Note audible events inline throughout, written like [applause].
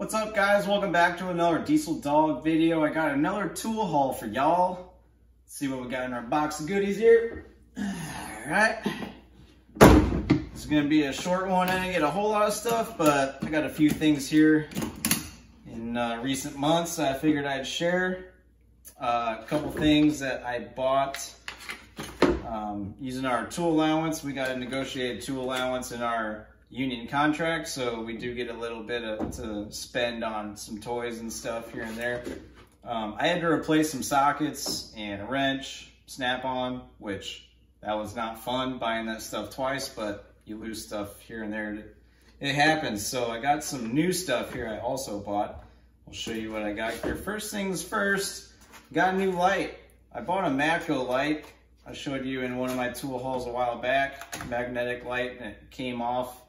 What's up guys? Welcome back to another Dieseldog video. I got another tool haul for y'all. See what we got in our box of goodies here. Alright. This is going to be a short one. I didn't get a whole lot of stuff, but I got a few things here in uh, recent months I figured I'd share. Uh, a couple things that I bought um, using our tool allowance. We got a negotiated tool allowance in our union contract, so we do get a little bit of, to spend on some toys and stuff here and there. Um, I had to replace some sockets and a wrench, snap-on, which that was not fun buying that stuff twice, but you lose stuff here and there. It happens. So I got some new stuff here I also bought. I'll show you what I got here. First things first, got a new light. I bought a Matco light. I showed you in one of my tool hauls a while back, magnetic light, and it came off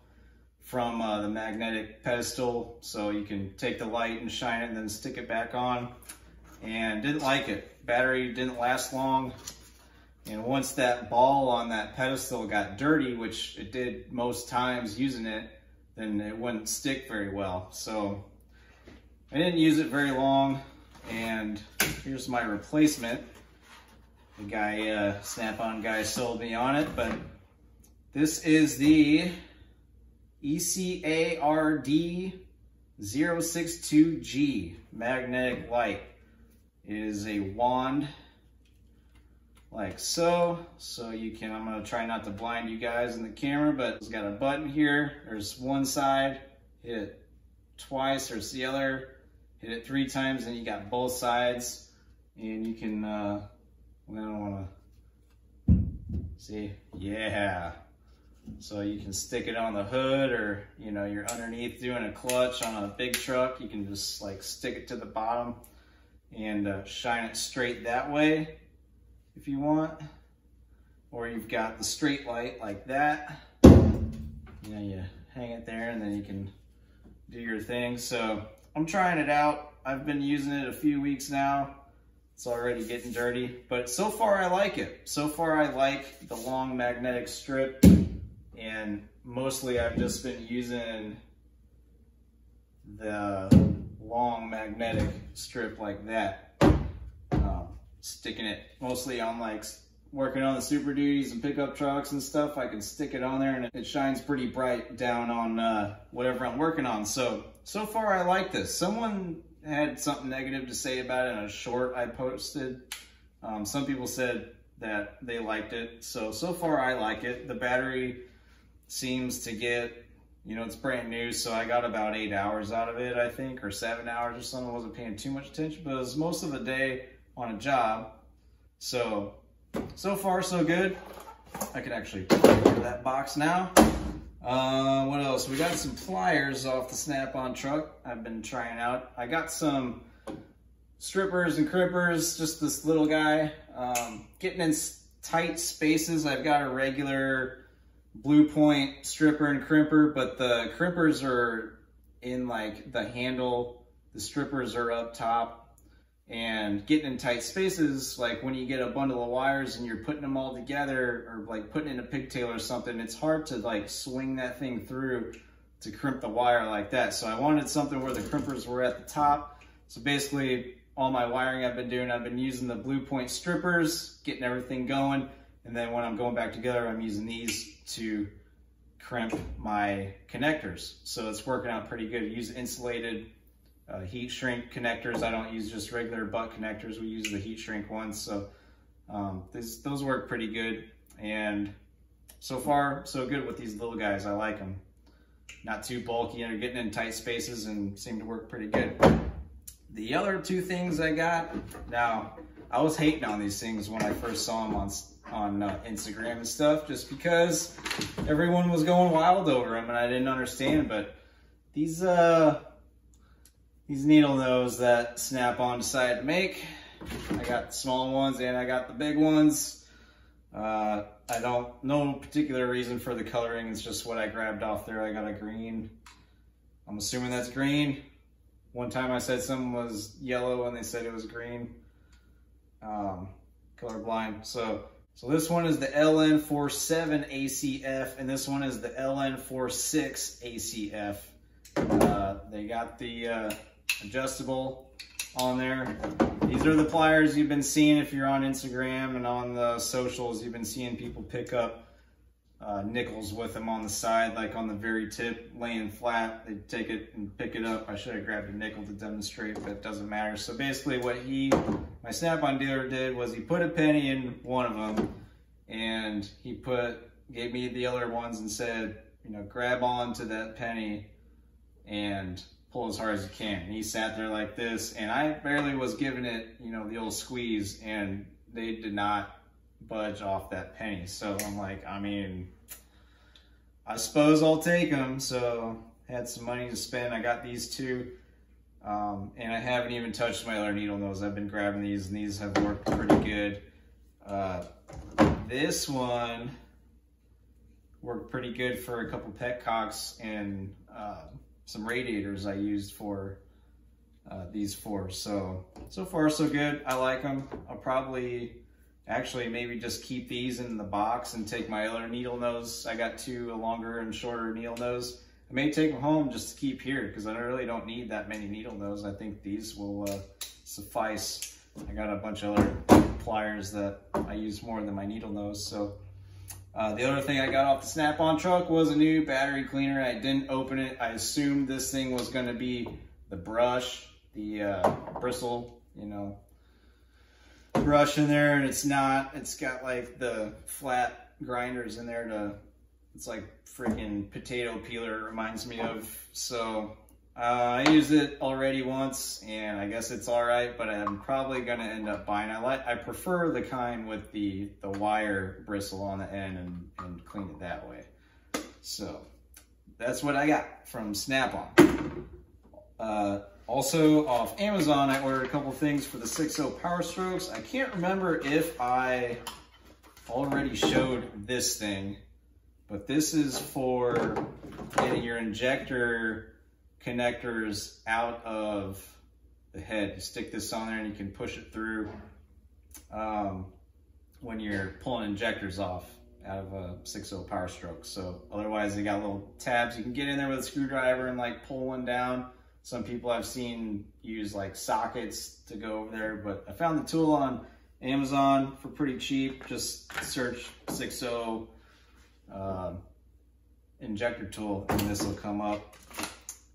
from uh, the magnetic pedestal. So you can take the light and shine it and then stick it back on. And didn't like it. Battery didn't last long. And once that ball on that pedestal got dirty, which it did most times using it, then it wouldn't stick very well. So I didn't use it very long. And here's my replacement. The guy, uh, Snap-on guy sold me on it, but this is the ECARD062G magnetic light. It is a wand like so. So you can, I'm gonna try not to blind you guys in the camera, but it's got a button here. There's one side, hit it twice, or it's the other, hit it three times, and you got both sides. And you can, uh, I don't wanna, see, yeah. So you can stick it on the hood or, you know, you're underneath doing a clutch on a big truck. You can just like stick it to the bottom and uh, shine it straight that way if you want. Or you've got the straight light like that. You know, you hang it there and then you can do your thing. So I'm trying it out. I've been using it a few weeks now. It's already getting dirty, but so far I like it. So far I like the long magnetic strip and mostly I've just been using the long magnetic strip like that, um, sticking it mostly on like working on the super duties and pickup trucks and stuff. I can stick it on there and it shines pretty bright down on uh, whatever I'm working on. So, so far I like this. Someone had something negative to say about it in a short I posted. Um, some people said that they liked it. So, so far I like it. The battery seems to get, you know, it's brand new, so I got about eight hours out of it, I think, or seven hours or something. I wasn't paying too much attention, but it was most of the day on a job. So, so far so good. I can actually pull that box now. Uh, what else? We got some pliers off the Snap-on truck I've been trying out. I got some strippers and crimpers, just this little guy. Um, getting in tight spaces, I've got a regular blue point stripper and crimper, but the crimpers are in like the handle, the strippers are up top, and getting in tight spaces, like when you get a bundle of wires and you're putting them all together or like putting in a pigtail or something, it's hard to like swing that thing through to crimp the wire like that. So I wanted something where the crimpers were at the top. So basically all my wiring I've been doing, I've been using the blue point strippers, getting everything going. And then when I'm going back together, I'm using these to crimp my connectors. So it's working out pretty good. Use insulated uh, heat shrink connectors. I don't use just regular butt connectors. We use the heat shrink ones. So um, those work pretty good. And so far, so good with these little guys. I like them. Not too bulky and they're getting in tight spaces and seem to work pretty good. The other two things I got, now I was hating on these things when I first saw them on on uh, Instagram and stuff just because everyone was going wild over them and I didn't understand. But these uh, these needle nose that Snap-on decided to make, I got small ones and I got the big ones. Uh, I don't, no particular reason for the coloring. It's just what I grabbed off there. I got a green. I'm assuming that's green. One time I said something was yellow and they said it was green. Um, colorblind. So so this one is the LN47 ACF, and this one is the LN46 ACF. Uh, they got the uh, adjustable on there. These are the pliers you've been seeing if you're on Instagram and on the socials. You've been seeing people pick up uh, nickels with them on the side, like on the very tip, laying flat. They take it and pick it up. I should have grabbed a nickel to demonstrate, but it doesn't matter. So basically what he, my Snap-on dealer did was he put a penny in one of them and he put, gave me the other ones and said, you know, grab on to that penny and pull as hard as you can. And he sat there like this and I barely was giving it, you know, the old squeeze and they did not budge off that penny. So I'm like, I mean, I suppose I'll take them. So had some money to spend. I got these two. Um, and I haven't even touched my other needle nose. I've been grabbing these and these have worked pretty good. Uh, this one worked pretty good for a couple petcocks and uh, some radiators I used for uh, these four. So, so far so good. I like them. I'll probably actually maybe just keep these in the box and take my other needle nose. I got two, a longer and shorter needle nose. I may take them home just to keep here because I really don't need that many needle nose. I think these will uh, suffice. I got a bunch of other pliers that I use more than my needle nose. So uh, the other thing I got off the Snap-on truck was a new battery cleaner. I didn't open it. I assumed this thing was going to be the brush, the uh, bristle, you know, brush in there and it's not. It's got like the flat grinders in there to, it's like freaking potato peeler reminds me of. So uh, I used it already once and I guess it's all right, but I'm probably gonna end up buying, I like, I prefer the kind with the, the wire bristle on the end and, and clean it that way. So that's what I got from Snap-on. Uh, also off Amazon, I ordered a couple things for the 6.0 Power Strokes. I can't remember if I already showed this thing, but this is for getting your injector connectors out of the head. You stick this on there and you can push it through um, when you're pulling injectors off out of a 6.0 Power Stroke. So otherwise they got little tabs. You can get in there with a screwdriver and like pull one down some people I've seen use like sockets to go over there, but I found the tool on Amazon for pretty cheap. Just search 6.0 uh, injector tool and this will come up.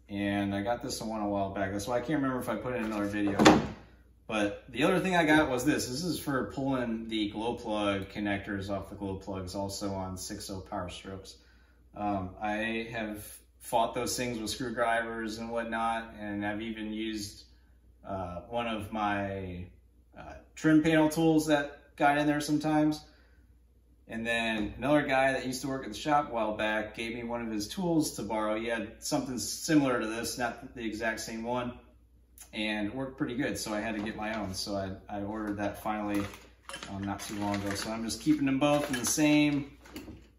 And I got this one a while back. That's why I can't remember if I put it in another video. But the other thing I got was this. This is for pulling the glow plug connectors off the glow plugs also on 6.0 Power Strokes. Um, I have fought those things with screwdrivers and whatnot. And I've even used uh, one of my uh, trim panel tools that got in there sometimes. And then another guy that used to work at the shop a while back gave me one of his tools to borrow. He had something similar to this, not the exact same one, and worked pretty good. So I had to get my own. So I, I ordered that finally um, not too long ago. So I'm just keeping them both in the same,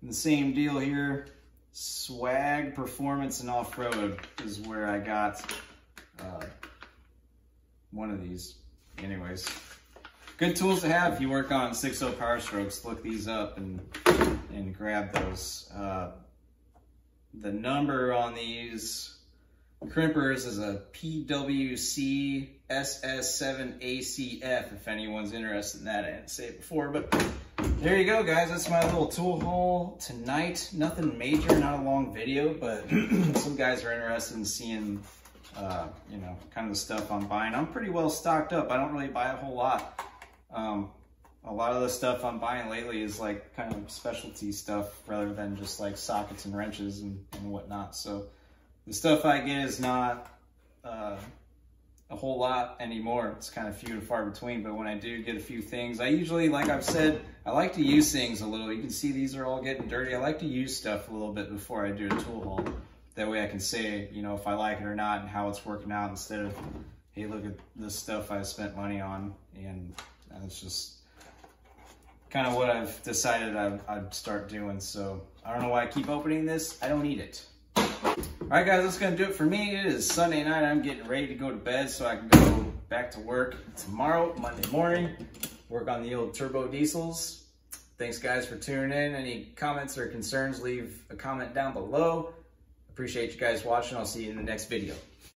in the same deal here. Swag Performance and Off-Road is where I got uh, one of these. Anyways, good tools to have if you work on 6.0 Power Strokes. Look these up and, and grab those. Uh, the number on these crimpers is a PWC SS7ACF if anyone's interested in that. I didn't say it before, but there you go, guys. That's my little tool haul tonight. Nothing major, not a long video, but [clears throat] some guys are interested in seeing, uh, you know, kind of the stuff I'm buying. I'm pretty well stocked up. I don't really buy a whole lot. Um, a lot of the stuff I'm buying lately is like kind of specialty stuff rather than just like sockets and wrenches and, and whatnot. So the stuff I get is not uh, a whole lot anymore. It's kind of few and far between, but when I do get a few things, I usually, like I've said, I like to use things a little. You can see these are all getting dirty. I like to use stuff a little bit before I do a tool haul. That way I can say, you know, if I like it or not and how it's working out instead of, hey, look at this stuff I spent money on. And that's just kind of what I've decided I'd, I'd start doing. So I don't know why I keep opening this. I don't need it. All right, guys, that's going to do it for me. It is Sunday night. I'm getting ready to go to bed so I can go back to work tomorrow, Monday morning, work on the old turbo diesels. Thanks, guys, for tuning in. Any comments or concerns, leave a comment down below. appreciate you guys watching. I'll see you in the next video.